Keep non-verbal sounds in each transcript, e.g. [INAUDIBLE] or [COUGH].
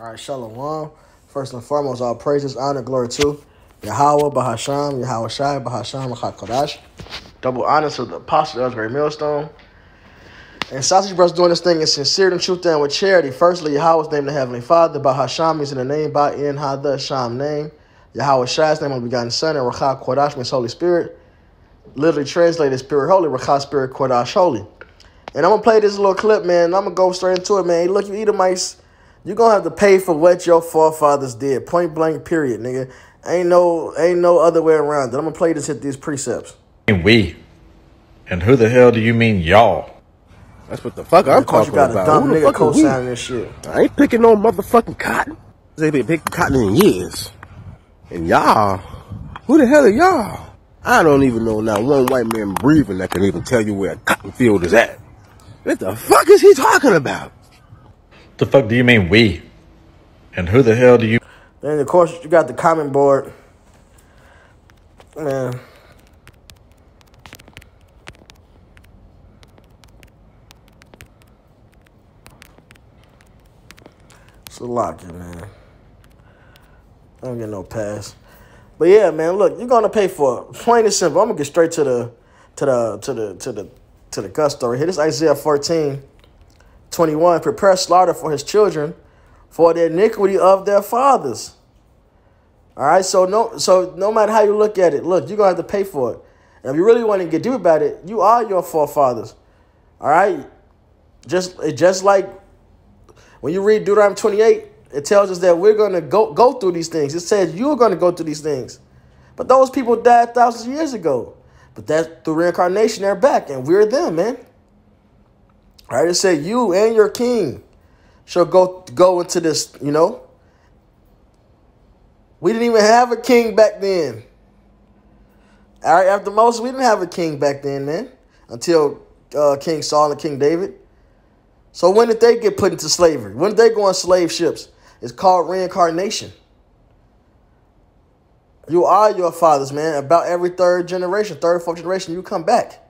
All right, Shalom. First and foremost, all praises, honor, glory to Yahweh, Bahasham, Yahweh Shai, Bahasham, Kodash. Double honor to the apostle of Great Millstone. And Sausage Brothers doing this thing in sincerity and truth and with charity. Firstly, Yahweh's name, the Heavenly Father. Bahasham is in the name, by in Hada Sham name. Yahweh Shai's name, the begotten Son, and Rakha Kodash means Holy Spirit. Literally translated Spirit Holy, Rakha Spirit Kodash Holy. And I'm gonna play this little clip, man. I'm gonna go straight into it, man. Look, you Edomites, you're gonna have to pay for what your forefathers did. Point blank, period, nigga. Ain't no ain't no other way around it. I'm gonna play this hit these precepts. And we. And who the hell do you mean y'all? That's what the fuck I'm Of course, talking you got a about. dumb Who the nigga fuck we? co-signing this shit. I ain't picking no motherfucking cotton. They been picking cotton in years. And y'all, who the hell are y'all? I don't even know now one white man breathing that can even tell you where a cotton field is at. What the fuck is he talking about? The fuck do you mean we? And who the hell do you Then of course you got the comment board. Man. It's a lot, here, man. I don't get no pass. But yeah, man, look, you're gonna pay for it. Plain and simple. I'm gonna get straight to the to the to the to the to the gut story. Here this Isaiah 14, 21. Prepare slaughter for his children for the iniquity of their fathers. All right, so no, so no matter how you look at it, look, you're gonna have to pay for it. And if you really want to get deep about it, you are your forefathers. All right, just just like when you read Deuteronomy 28, it tells us that we're gonna go go through these things. It says you're gonna go through these things, but those people died thousands of years ago. But that through reincarnation, they're back, and we're them, man. All right, it said you and your king shall go go into this, you know. We didn't even have a king back then. All right, after Moses, we didn't have a king back then, man, until uh, King Saul and King David. So when did they get put into slavery? When did they go on slave ships? It's called reincarnation. You are your fathers, man. About every third generation, third, fourth generation, you come back.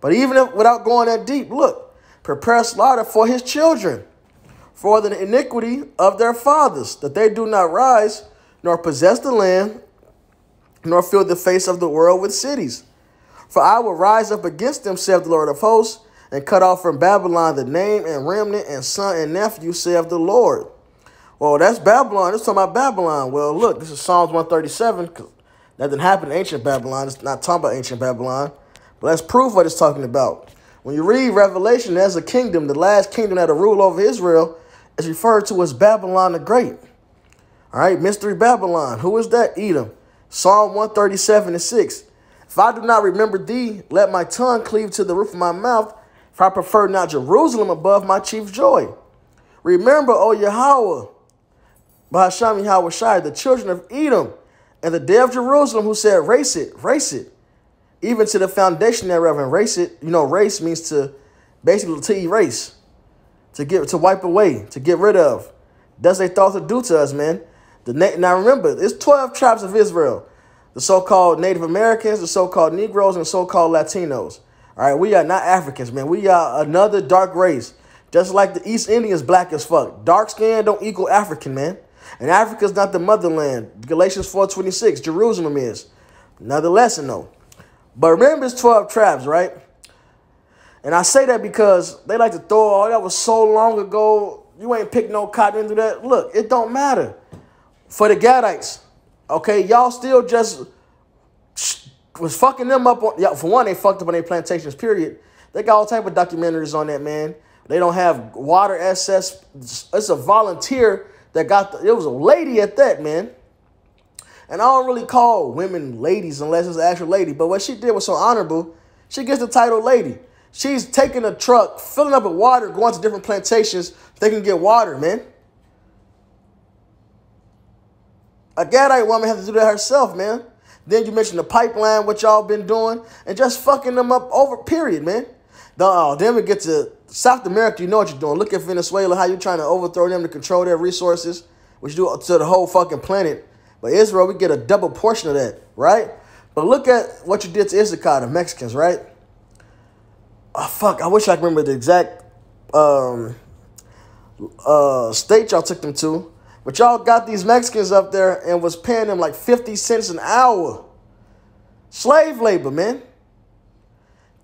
But even if, without going that deep, look, prepare slaughter for his children, for the iniquity of their fathers, that they do not rise, nor possess the land, nor fill the face of the world with cities. For I will rise up against them, saith the Lord of hosts, and cut off from Babylon the name and remnant and son and nephew, saith the Lord. Well, that's Babylon. It's talking about Babylon. Well, look, this is Psalms 137, because that didn't happen in ancient Babylon. It's not talking about ancient Babylon. Let's prove what it's talking about. When you read Revelation, as a kingdom, the last kingdom that will rule over Israel is referred to as Babylon the Great. All right, Mystery Babylon. Who is that? Edom. Psalm 137 and 6. If I do not remember thee, let my tongue cleave to the roof of my mouth, for I prefer not Jerusalem above my chief joy. Remember, O Yahweh, Bahasham Yahweh Shai, the children of Edom, and the day of Jerusalem, who said, Race it, race it, even to the foundation thereof, and race it. You know, race means to basically to erase, to get to wipe away, to get rid of. That's they thought to do to us, man. The now remember, it's 12 tribes of Israel. The so-called Native Americans, the so-called Negroes, and so-called Latinos. All right, we are not Africans, man. We are another dark race. Just like the East Indians, black as fuck. Dark skin don't equal African, man. And Africa's not the motherland. Galatians 4.26, Jerusalem is. Another lesson, though. But remember, it's 12 tribes, right? And I say that because they like to throw, oh, that was so long ago. You ain't picked no cotton into that. Look, it don't matter. For the Gadites, okay, y'all still just was fucking them up. On, yeah, for one, they fucked up on their plantations, period. They got all type of documentaries on that, man. They don't have water access. It's a volunteer that got, the, it was a lady at that, man. And I don't really call women ladies unless it's an actual lady. But what she did was so honorable. She gets the title lady. She's taking a truck, filling up with water, going to different plantations. They can get water, man. A Gadite woman has to do that herself, man. Then you mentioned the pipeline, what y'all been doing, and just fucking them up over, period, man. No, uh, then we get to South America, you know what you're doing. Look at Venezuela, how you're trying to overthrow them to control their resources, which you do to the whole fucking planet. But Israel, we get a double portion of that, right? But look at what you did to Issachar, the Mexicans, right? Oh, fuck, I wish I could remember the exact um, uh, state y'all took them to. But y'all got these Mexicans up there and was paying them like 50 cents an hour. Slave labor, man.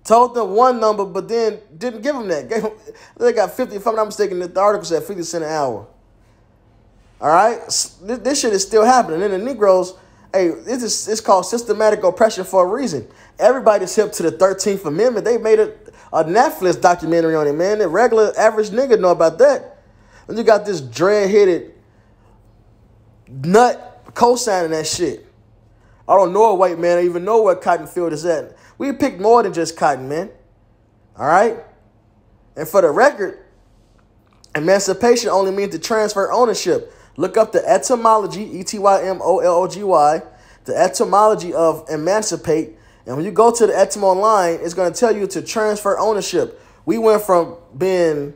Told them one number, but then didn't give them that. Gave [LAUGHS] them, they got 50, if I'm not mistaken, the article said 50 cents an hour. All right? This, this shit is still happening. And the Negroes, hey, this is it's called systematic oppression for a reason. Everybody's hip to the 13th Amendment. They made a, a Netflix documentary on it, man. The regular average nigga know about that. And you got this dread-headed nut co-signing that shit. I don't know a white man. I even know where cotton field is at. We picked more than just cotton, man. All right? And for the record, emancipation only means to transfer ownership. Look up the etymology, E-T-Y-M-O-L-O-G-Y, the etymology of emancipate. And when you go to the etym online, it's going to tell you to transfer ownership. We went from being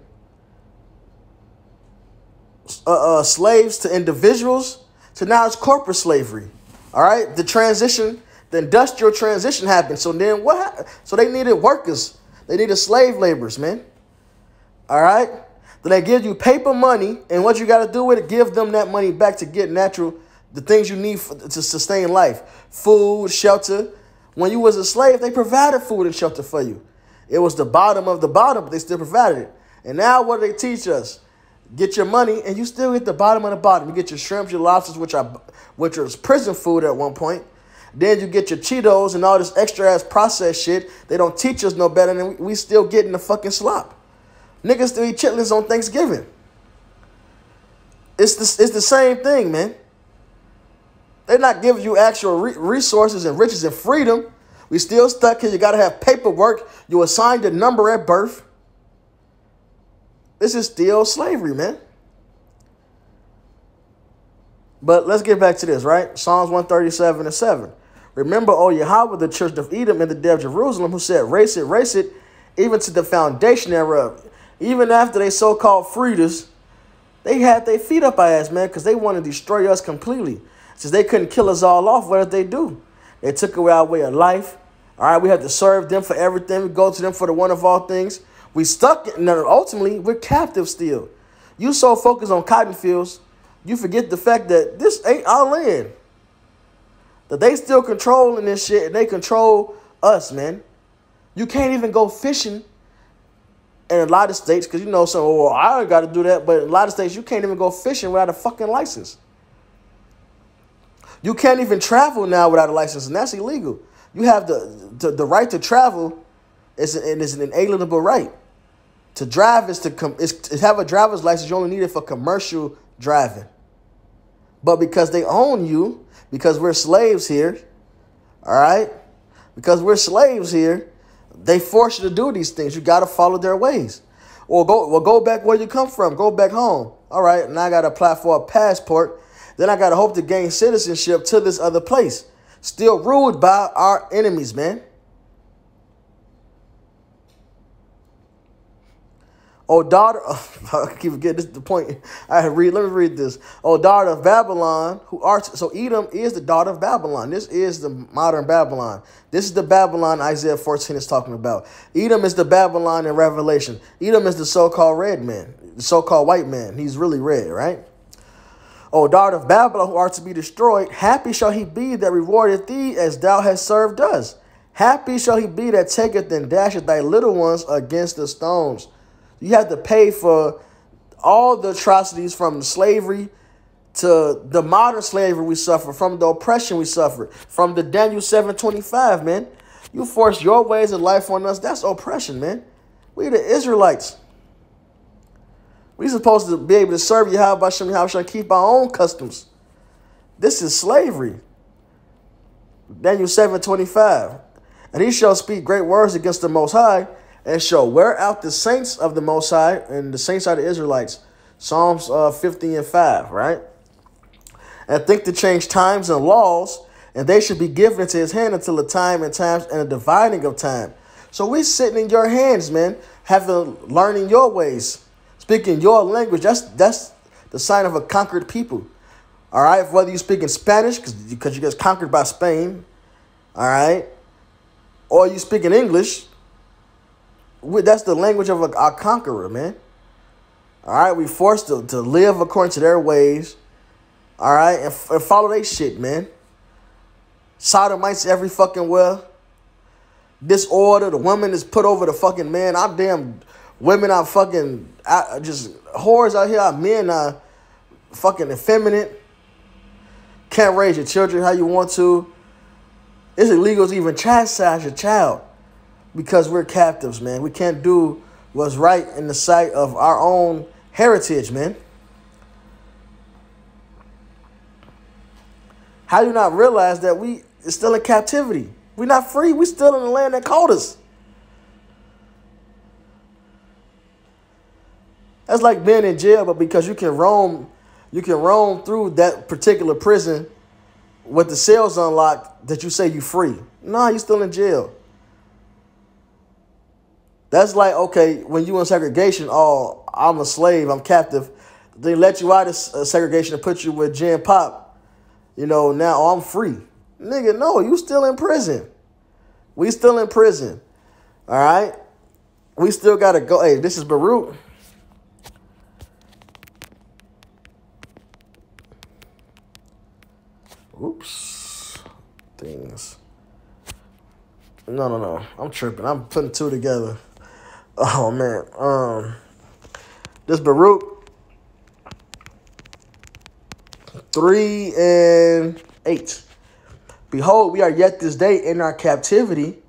uh, uh, slaves to individuals to now it's corporate slavery. All right, the transition, the industrial transition happened. So then what? So they needed workers. They needed slave laborers, man. All right. They give you paper money, and what you got to do with it, give them that money back to get natural, the things you need for, to sustain life, food, shelter. When you was a slave, they provided food and shelter for you. It was the bottom of the bottom, but they still provided it. And now what do they teach us? Get your money, and you still get the bottom of the bottom. You get your shrimps, your lobsters, which are which was prison food at one point. Then you get your Cheetos and all this extra ass processed shit. They don't teach us no better, than we still getting the fucking slop. Niggas still eat chitlins on Thanksgiving. It's the, it's the same thing, man. They're not giving you actual re resources and riches and freedom. We still stuck here. You got to have paperwork. You assigned a number at birth. This is still slavery, man. But let's get back to this, right? Psalms 137 and 7. Remember, O Yahweh, the children of Edom and the day of Jerusalem, who said, Race it, race it, even to the foundation thereof. Even after they so-called freed us, they had their feet up our ass, man, because they want to destroy us completely. Since they couldn't kill us all off, what did they do? They took away our way of life. All right, we have to serve them for everything. We go to them for the one of all things. We stuck, and ultimately, we're captive still. You so focused on cotton fields, you forget the fact that this ain't our land. That they still controlling this shit, and they control us, man. You can't even go fishing in a lot of states, because you know, some, oh, I got to do that. But in a lot of states, you can't even go fishing without a fucking license. You can't even travel now without a license, and that's illegal. You have the the, the right to travel, is and is an inalienable right. To drive is to come is to have a driver's license. You only need it for commercial driving. But because they own you, because we're slaves here, all right, because we're slaves here, they force you to do these things. You got to follow their ways. Or go, well, go back where you come from. Go back home. All right, now I got to apply for a passport. Then I got to hope to gain citizenship to this other place. Still ruled by our enemies, man. Oh, daughter, [LAUGHS] I keep forgetting this is the point. I read, let me read this. Oh, daughter of Babylon, who art so Edom is the daughter of Babylon. This is the modern Babylon. This is the Babylon Isaiah 14 is talking about. Edom is the Babylon in Revelation. Edom is the so-called red man, the so-called white man. He's really red, right? O daughter of Babylon, who art to be destroyed, happy shall he be that rewardeth thee as thou hast served us. Happy shall he be that taketh and dasheth thy little ones against the stones. You have to pay for all the atrocities from slavery to the modern slavery we suffer, from the oppression we suffer, from the Daniel 725, man. You force your ways of life on us. That's oppression, man. We the Israelites. We supposed to be able to serve you how about Shem how shall keep our own customs. This is slavery. Daniel 725. And he shall speak great words against the most high and shall wear out the saints of the Most High, and the saints are the Israelites. Psalms uh, 50 and 5, right? And think to change times and laws, and they should be given into his hand until the time and times and a dividing of time. So we sitting in your hands, man, having learning your ways, speaking your language. That's that's the sign of a conquered people. All right, whether you speak in Spanish because you get conquered by Spain, all right, or you speak in English that's the language of a, a conqueror, man. All right, we forced to, to live according to their ways. All right, and, and follow their shit, man. Sodomites every fucking well. Disorder, the woman is put over the fucking man. I'm damn women are fucking I, just whores out here. Men are fucking effeminate. Can't raise your children how you want to. It's illegal to even chastise your child because we're captives, man. We can't do what's right in the sight of our own heritage, man. How do you not realize that we are still in captivity? We're not free. We're still in the land that called us. That's like being in jail, but because you can roam, you can roam through that particular prison with the cells unlocked that you say you free. No, you still in jail. That's like, okay, when you in segregation, oh, I'm a slave, I'm captive. They let you out of uh, segregation and put you with Gen Pop. You know, now oh, I'm free. Nigga, no, you still in prison. We still in prison. All right? We still got to go. Hey, this is Baruch. Oops. Things. No, no, no. I'm tripping. I'm putting two together. Oh man. Um this Baruch three and eight. Behold, we are yet this day in our captivity,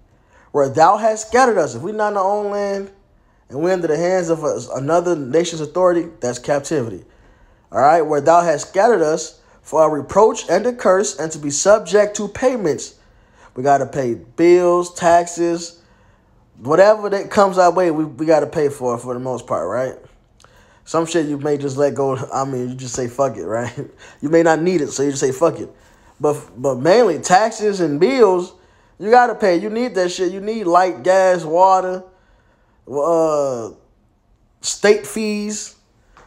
where thou hast scattered us. If we're not in our own land and we're under the hands of another nation's authority, that's captivity. All right, where thou hast scattered us for a reproach and a curse, and to be subject to payments. We got to pay bills, taxes, whatever that comes our way, we, we got to pay for it for the most part, right? Some shit you may just let go. I mean, you just say fuck it, [LAUGHS] right? You may not need it, so you just say fuck it. But but mainly taxes and bills, you gotta pay. You need that shit. You need light, gas, water, uh, state fees.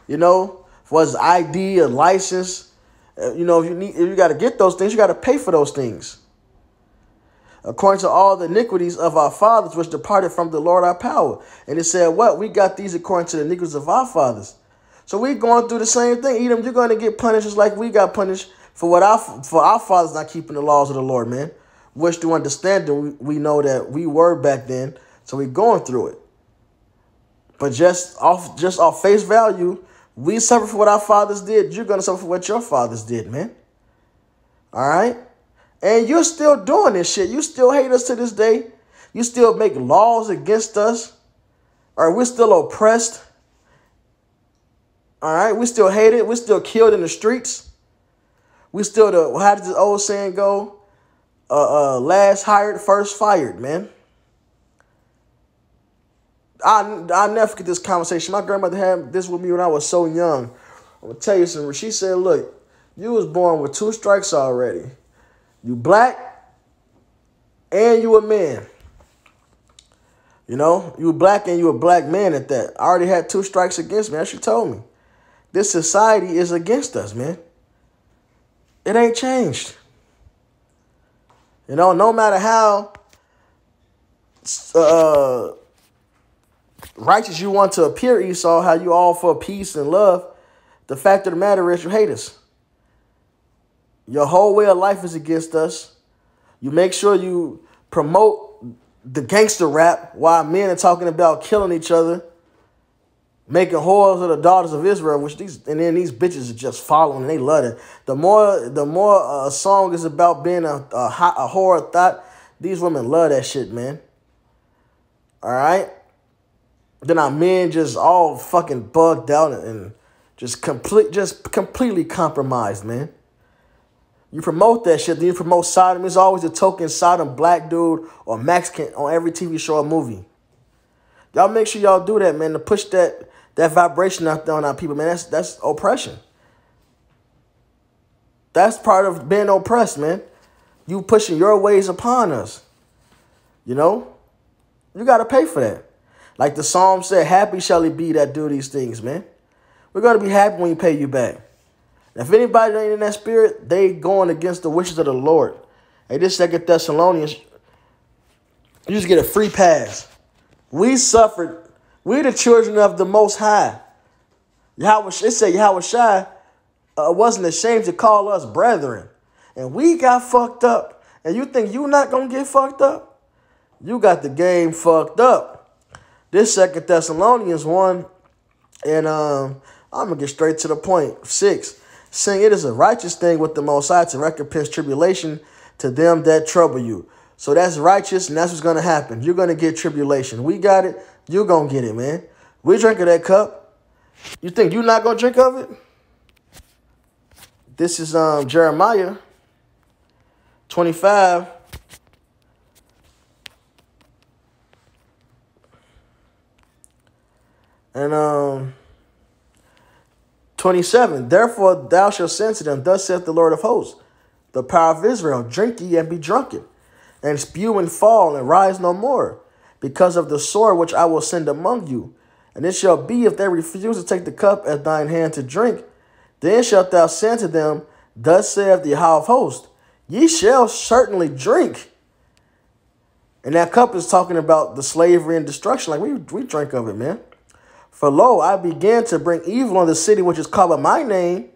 You know, was ID, a license. Uh, you know, if you need, if you gotta get those things, you gotta pay for those things. According to all the iniquities of our fathers, which departed from the Lord our power. And it said, What? We got these according to the iniquities of our fathers. So we going through the same thing. Edom, you're going to get punished just like we got punished for what our for our fathers not keeping the laws of the Lord, man. Which to understand we, we know that we were back then, so we going through it. But just off just off face value, we suffer for what our fathers did. You're gonna suffer for what your fathers did, man. All right? And you're still doing this shit. You still hate us to this day. You still make laws against us. Or we're still oppressed. All right? We still hated. We're still killed in the streets. We still the how does this old saying go? Uh, uh, last hired, first fired, man. I I never forget this conversation. My grandmother had this with me when I was so young. I'm gonna tell you something. She said, "Look, you was born with two strikes already. You black, and you a man. You know, you black and you a black man at that. I already had two strikes against me. As she told me, this society is against us, man." It ain't changed. You know, no matter how uh, righteous you want to appear, Esau, how you all for peace and love, the fact of the matter is you hate us. Your whole way of life is against us. You make sure you promote the gangster rap while men are talking about killing each other making whores of the daughters of Israel, which these and then these bitches are just following and they love it. The more the more a song is about being a a, a whore thought, these women love that shit, man. All right. Then our men just all fucking bugged out and just complete just completely compromised, man. You promote that shit, then you promote Sodom. It's always a token Sodom black dude or Mexican on every TV show or movie. Y'all make sure y'all do that, man, to push that that vibration out there on our people, man, that's that's oppression. That's part of being oppressed, man. You pushing your ways upon us. You know? You got to pay for that. Like the psalm said, happy shall he be that do these things, man. We're going to be happy when we pay you back. If anybody ain't in that spirit, they going against the wishes of the Lord. Hey, this second Thessalonians, you just get a free pass. We suffered we the children of the Most High. Yahweh, it said Yahweh Shai uh, wasn't ashamed to call us brethren. And we got fucked up. And you think you not going to get fucked up? You got the game fucked up. This Second Thessalonians 1, and um, I'm going to get straight to the point. 6. Saying it is a righteous thing with the Most High to recompense tribulation to them that trouble you. So that's righteous, and that's what's going to happen. You're going to get tribulation. We got it. You're going to get it, man. We drink of that cup. You think you're not going to drink of it? This is um Jeremiah 25. And um 27. Therefore thou shalt send to them, thus saith the Lord of hosts, the power of Israel, drink ye and be drunken, and spew and fall and rise no more, because of the sword which I will send among you. And it shall be if they refuse to take the cup at thine hand to drink, then shalt thou send to them, Thus saith the Yahweh of hosts, Ye shall certainly drink. And that cup is talking about the slavery and destruction. Like we, we drink of it, man. For lo, I began to bring evil on the city which is called by my name.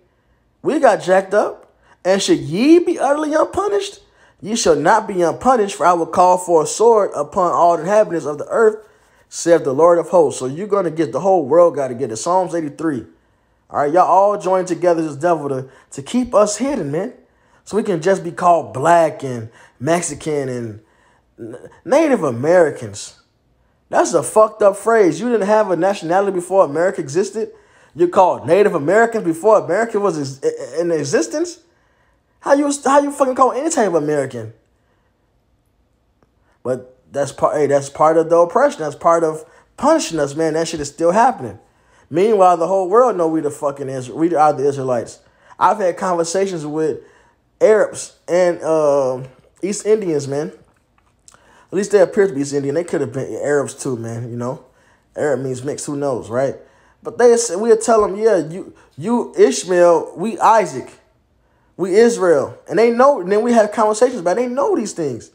We got jacked up. And should ye be utterly unpunished? Ye shall not be unpunished, for I will call for a sword upon all the inhabitants of the earth, saith the Lord of hosts. So you're going to get the whole world got to get it. Psalms 83. All right, y'all all join together this devil to, to keep us hidden, man. So we can just be called black and Mexican and Native Americans. That's a fucked up phrase. You didn't have a nationality before America existed. You called Native Americans before America was in existence. How you how you fucking call any type of American? But that's part. Hey, that's part of the oppression. That's part of punishing us, man. That shit is still happening. Meanwhile, the whole world know we the fucking Israel. We are the Israelites. I've had conversations with Arabs and uh, East Indians, man. At least they appear to be Indian. They could have been Arabs too, man. You know, Arab means mixed. Who knows, right? But they said we would tell them, yeah, you you Ishmael, we Isaac, we Israel, and they know. And then we have conversations about. They know these things.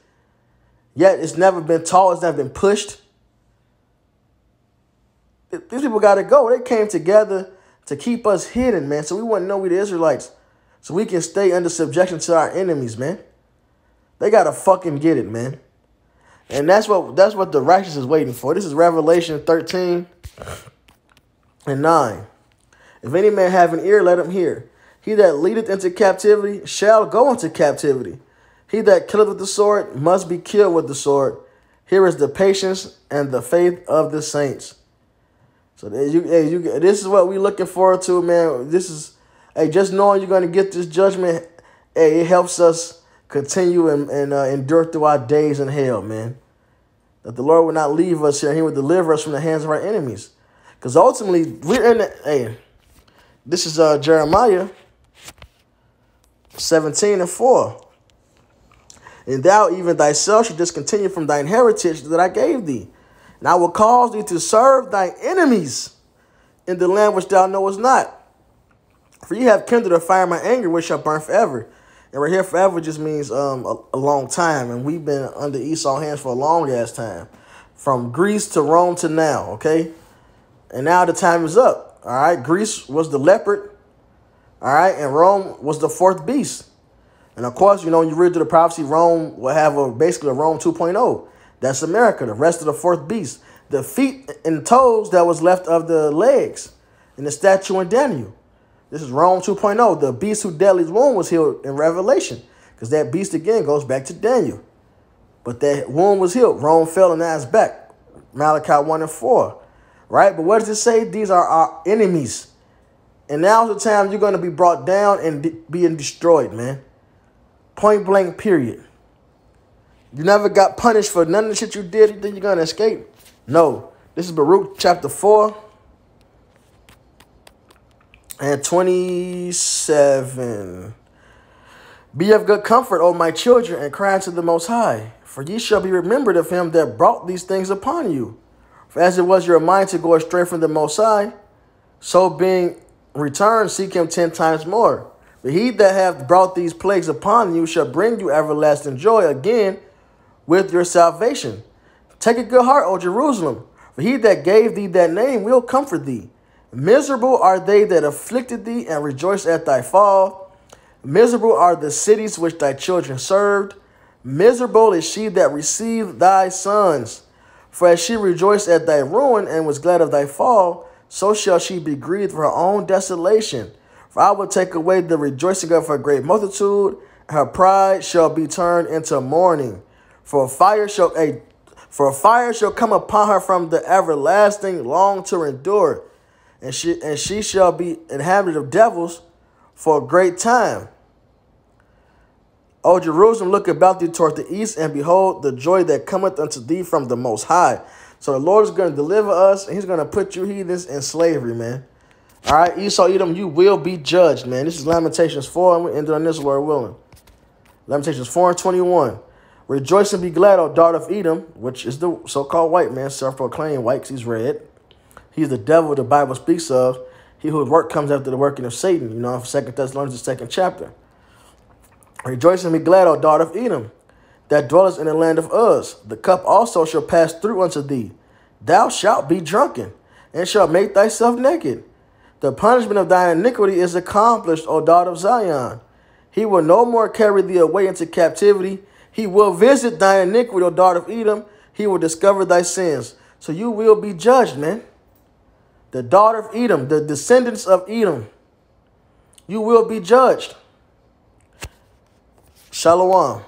Yet it's never been taught. It's never been pushed these people got to go. They came together to keep us hidden, man. So we wouldn't know we the Israelites. So we can stay under subjection to our enemies, man. They got to fucking get it, man. And that's what that's what the righteous is waiting for. This is Revelation 13 and 9. If any man have an ear, let him hear. He that leadeth into captivity shall go into captivity. He that killeth with the sword must be killed with the sword. Here is the patience and the faith of the saints. So you, you, this is what we looking forward to, man. This is, hey, just knowing you're going to get this judgment, hey, it helps us continue and, and uh, endure through our days in hell, man. That the Lord will not leave us here. He will deliver us from the hands of our enemies. Because ultimately, we're in the, hey, this is uh, Jeremiah 17 and 4. And thou even thyself should discontinue from thine heritage that I gave thee and I will cause thee to serve thy enemies in the land which thou knowest not. For ye have kindled a fire of my anger, which shall burn forever. And right here, forever just means um, a, a long time. And we've been under Esau hands for a long ass time. From Greece to Rome to now, okay? And now the time is up, all right? Greece was the leopard, all right? And Rome was the fourth beast. And of course, you know, you read through the prophecy, Rome will have a basically a Rome 2.0. That's America, the rest of the fourth beast. The feet and toes that was left of the legs in the statue in Daniel. This is Rome 2.0. The beast who deadly's wound was healed in Revelation. Because that beast again goes back to Daniel. But that wound was healed. Rome fell and it's back. Malachi 1 and 4. Right? But what does it say? These are our enemies. And now's the time you're going to be brought down and being destroyed, man. Point blank, period. You never got punished for none of the shit you did. You think you're going to escape? No. This is Baruch chapter 4 and 27. Be of good comfort, O my children, and cry unto the Most High. For ye shall be remembered of him that brought these things upon you. For as it was your mind to go astray from the Most High, so being returned, seek him ten times more. But he that hath brought these plagues upon you shall bring you everlasting joy again with your salvation. Take a good heart, O Jerusalem, for he that gave thee that name will comfort thee. Miserable are they that afflicted thee and rejoice at thy fall. Miserable are the cities which thy children served. Miserable is she that received thy sons. For as she rejoiced at thy ruin and was glad of thy fall, so shall she be grieved for her own desolation. For I will take away the rejoicing of her great multitude, her pride shall be turned into mourning. For fire shall a for fire shall come upon her from the everlasting, long to endure, and she and she shall be inhabited of devils for a great time. O Jerusalem, look about thee toward the east, and behold the joy that cometh unto thee from the Most High. So the Lord is going to deliver us, and He's going to put you heathens in slavery, man. All right, Esau, Edom, you will be judged, man. This is Lamentations 4, and we end on this, Lord willing. Lamentations 4 and 21. Rejoice and be glad, O daughter of Edom, which is the so-called white man, self-proclaimed white, he's red. He's the devil the Bible speaks of. He whose work comes after the working of Satan, you know, Second Thessalonians, the second chapter. Rejoice and be glad, O daughter of Edom, that dwellest in the land of Uz. The cup also shall pass through unto thee. Thou shalt be drunken, and shalt make thyself naked. The punishment of thine iniquity is accomplished, O daughter of Zion. He will no more carry thee away into captivity. He will visit thy iniquity, O daughter of Edom. He will discover thy sins. So you will be judged, man. The daughter of Edom, the descendants of Edom, you will be judged. Shalom.